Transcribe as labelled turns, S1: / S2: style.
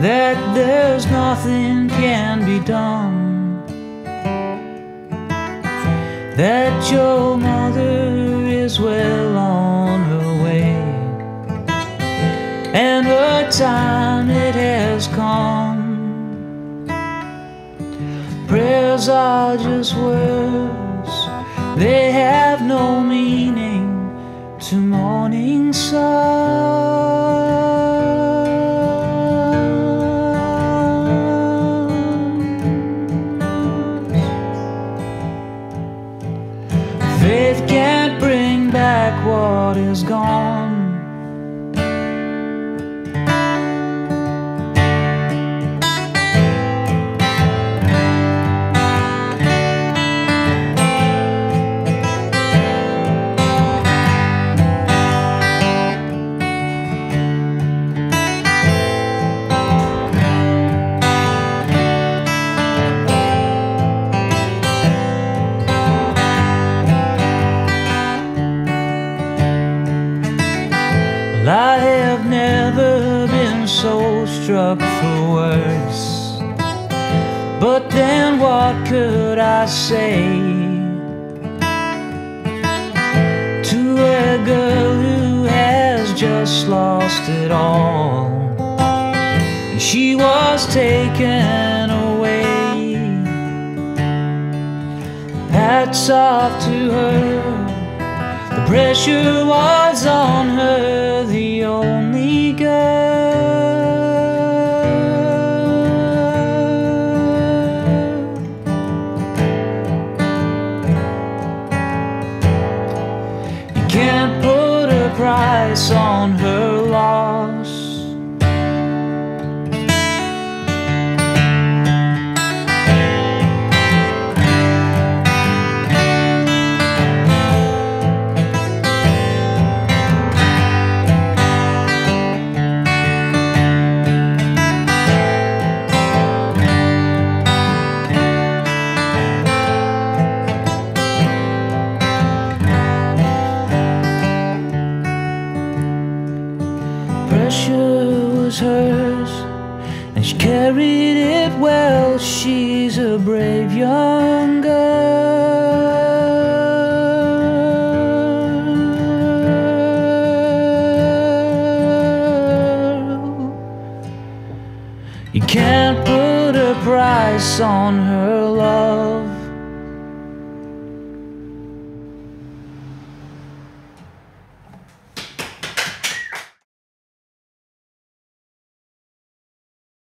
S1: that there's nothing can be done. That your mother is well on her way, and her time it has come. Prayers are just words, they have no meaning to mourning son. Back what is gone. For words. But then what could I say to a girl who has just lost it all? And she was taken away. Hats off to her. The pressure was on her, the only on her Pressure was hers, and she carried it well. She's a brave young girl. You can't put a price on her love.